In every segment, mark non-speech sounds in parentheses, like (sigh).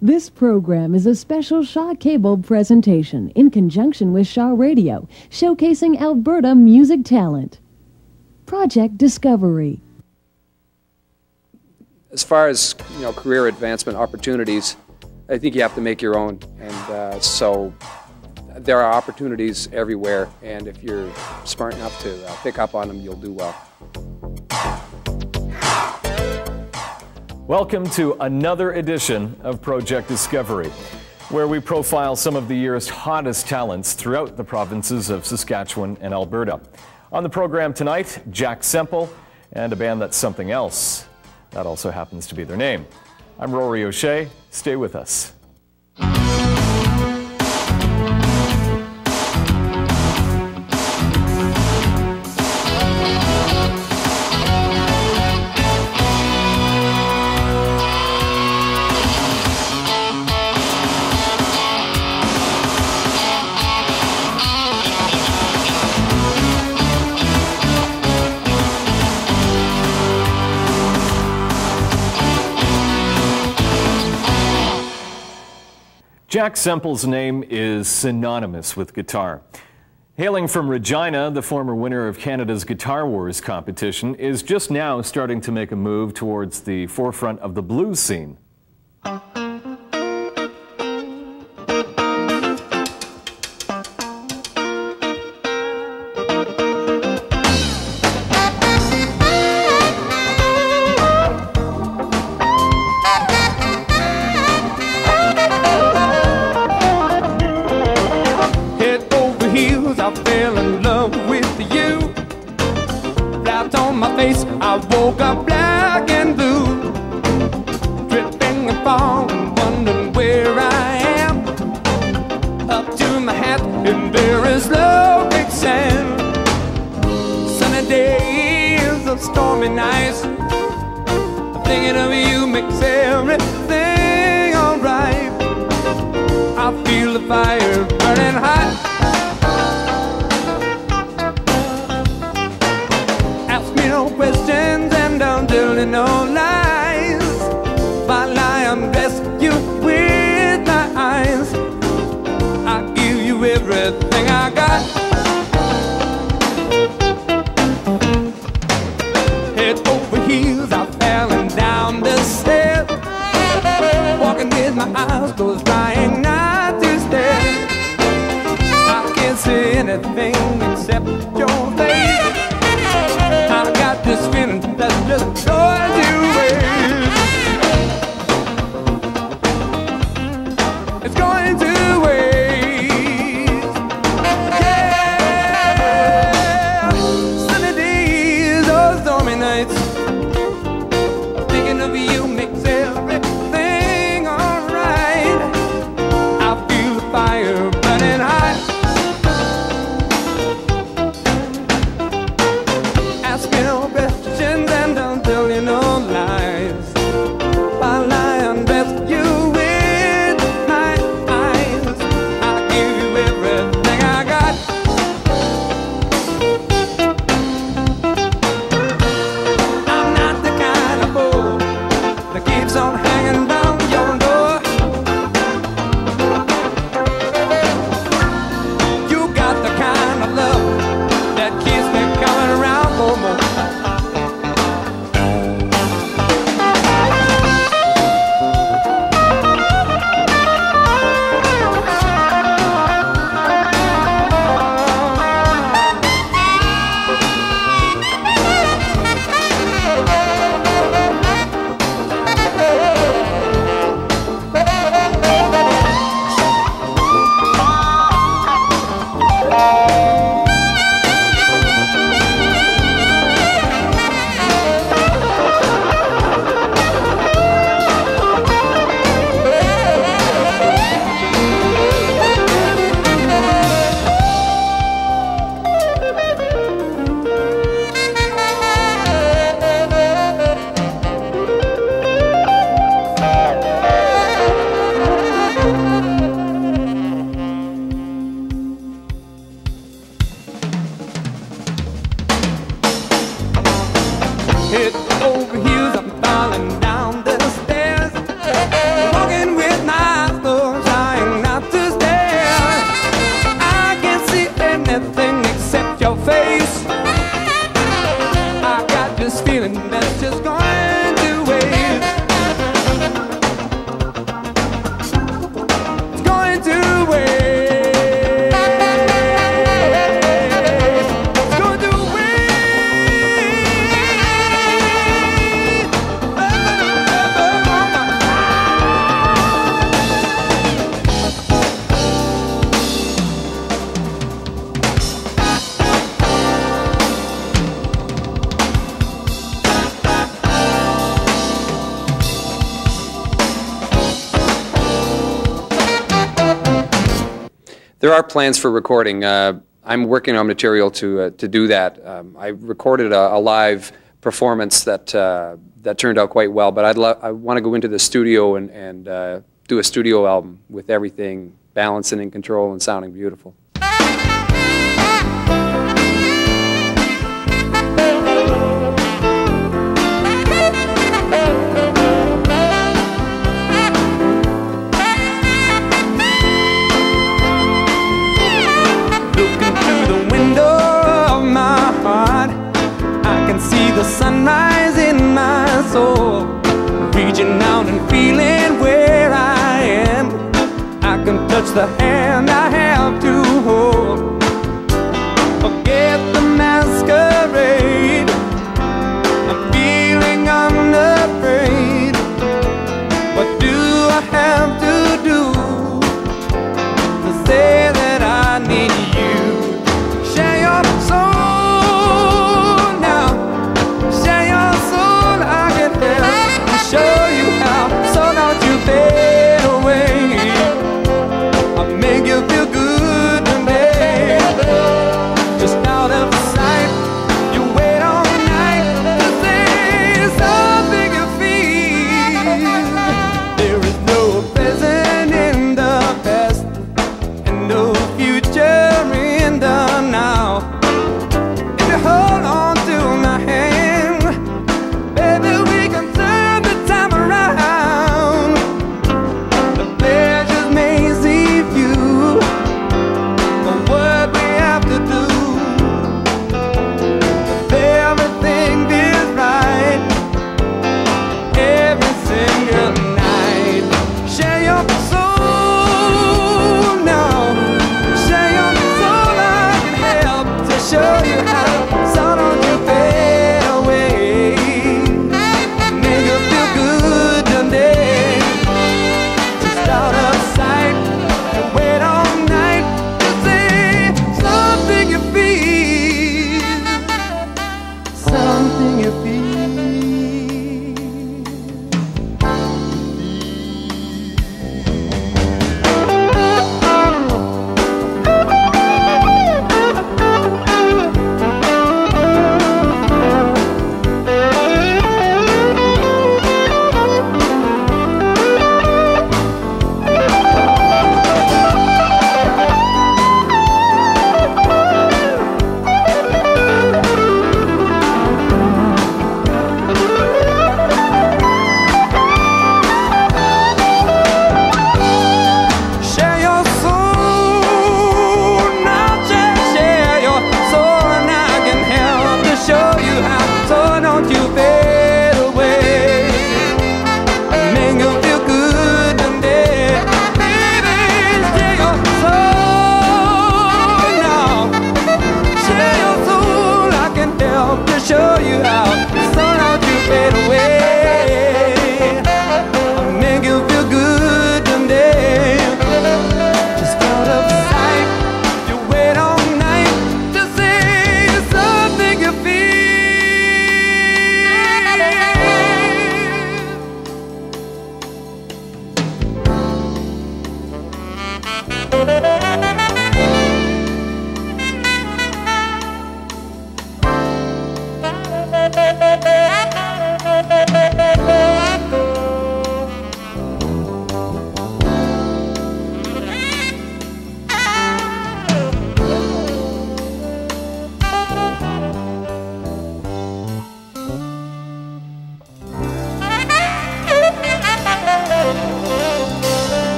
This program is a special Shaw Cable presentation in conjunction with Shaw Radio, showcasing Alberta music talent. Project Discovery. As far as you know, career advancement opportunities, I think you have to make your own, and uh, so there are opportunities everywhere. And if you're smart enough to uh, pick up on them, you'll do well. Welcome to another edition of Project Discovery, where we profile some of the year's hottest talents throughout the provinces of Saskatchewan and Alberta. On the program tonight, Jack Semple and a band that's something else. That also happens to be their name. I'm Rory O'Shea. Stay with us. Jack Semple's name is synonymous with guitar. Hailing from Regina, the former winner of Canada's Guitar Wars competition is just now starting to make a move towards the forefront of the blues scene. Face, I woke up black and blue. dripping and falling, wondering where I am. Up to my hat, and there is no big sand. Sunny days of stormy nights. Thinking of you makes everything alright. I feel the fire eyes closed, trying there are plans for recording. Uh, I'm working on material to uh, to do that. Um, I recorded a, a, live performance that uh, that turned out quite well, but I'd lo- I want to go into the studio and and uh, do a studio album with everything balanced and in control and sounding beautiful. Touch the hand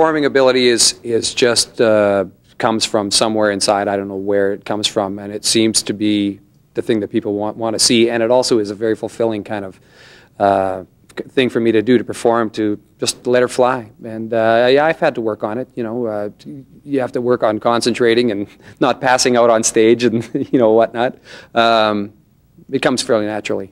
performing ability is is just uh, comes from somewhere inside. I don't know where it comes from, and it seems to be the thing that people want want to see. And it also is a very fulfilling kind of uh, thing for me to do to perform to just let her fly. And uh, yeah, I've had to work on it. You know, uh, you have to work on concentrating and (laughs) not passing out on stage and (laughs) you know whatnot. Um, it comes fairly naturally.